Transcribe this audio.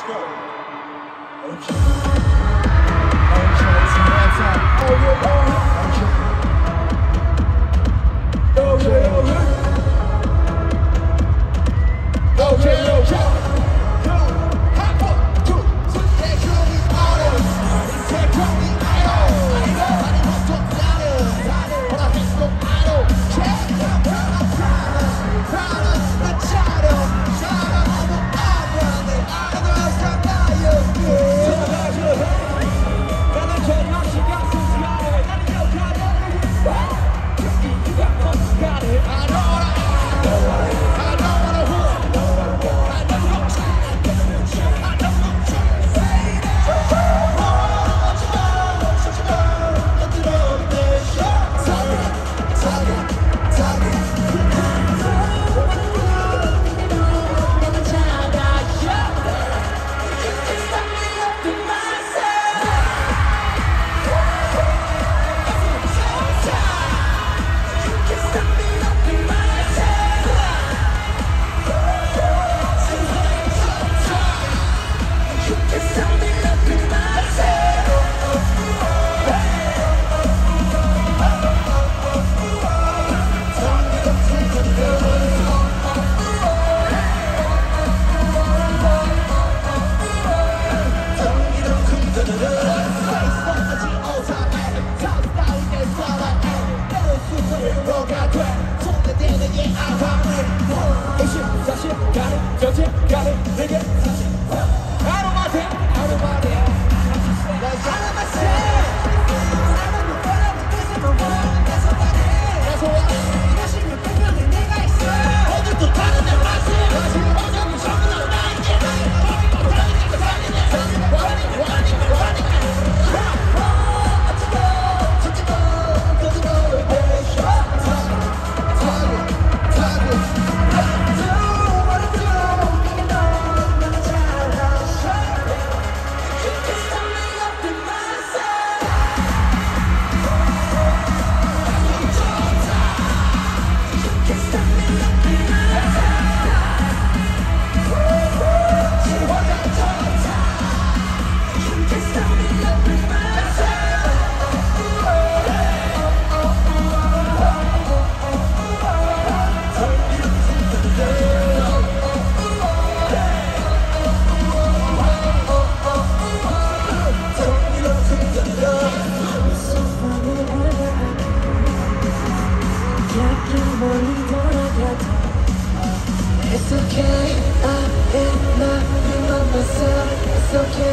Let's go. Okay. Oh, hands up. Oh, yeah, oh. got it. so okay.